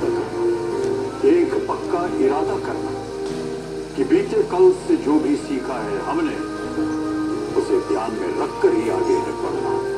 करना। एक पक्का इरादा करना कि बीते कल से जो भी सीखा है हमने, उसे ध्यान में रखकर ही आगे बढ़ना।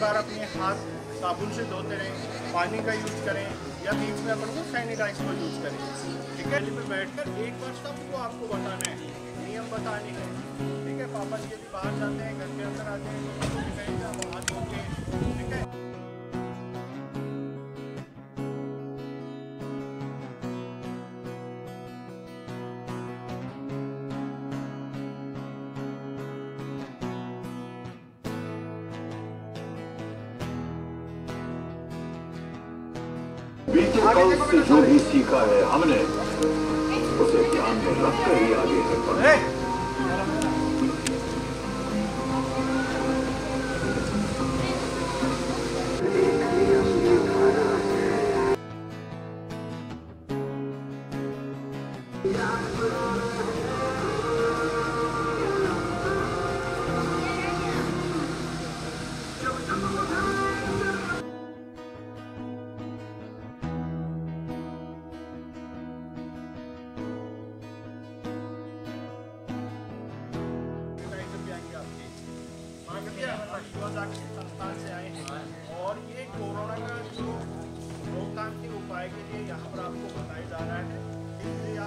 बार अपने हाथ साबुन से धोते रहें, पानी का यूज़ करें, या बीच में अपन को सैनिटाइज का यूज़ करें। ठीक है? पे बैठकर एक बार सबको आपको बताना है। नियम बताने हैं। ठीक है? पापा जी, यदि बाहर जाते हैं, घर के अंदर आते हैं तो हाथ बीते से जो भी सीखा है हमने उसे ध्यान में रखकर ही आगे बढ़ना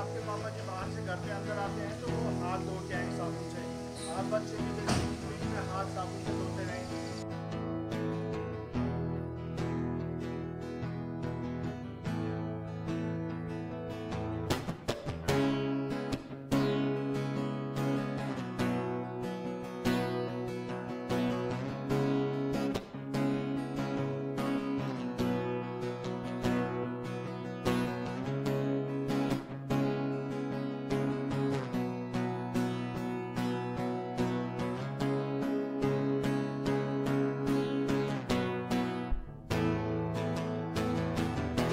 आपके पापा जी बाहर से घर के अंदर आते हैं तो वो हाथ धो के आए साबुन से। आप बच्चे भी बीच में हाथ साबुन से धोते रहें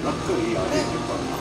रखकर ही आगे बढ़ना देखो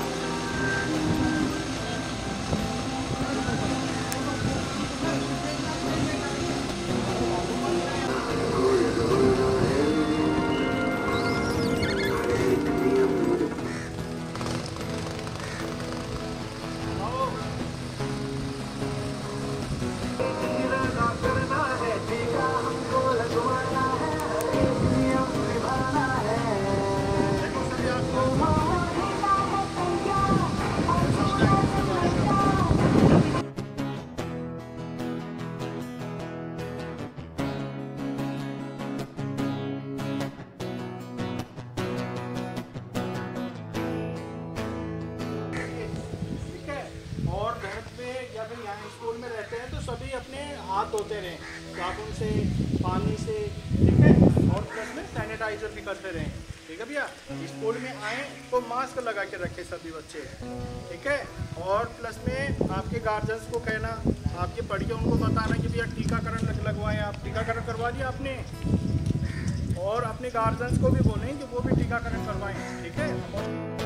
हाथ धोते रहें साबुन से, पानी से, ठीक है? और प्लस में सैनिटाइजर भी करते रहें, ठीक है भैया? स्कूल में आए तो मास्क लगा के रखे सभी बच्चे, ठीक है? और प्लस में आपके गार्जियंस को कहना, आपके पढ़ के उनको बताना कि भैया टीकाकरण लग- लगवाएँ आप, टीकाकरण करवा दिया आपने। और अपने गार्जियंस को भी बोलें कि वो भी टीकाकरण करवाएँ, ठीक है?